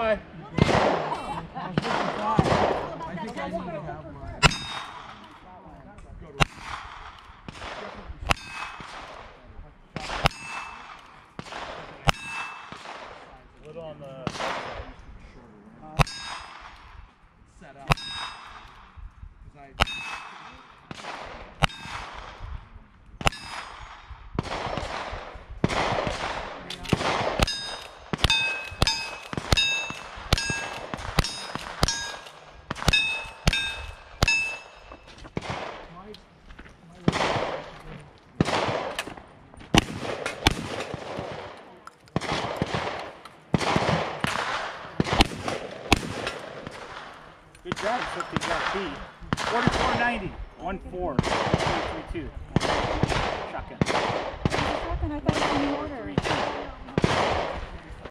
Bye. Little on the. Set up. Good job, Fifty got P. 4490. 1 4. 3 2. Shotgun. Second, I thought it was in order. 3 2.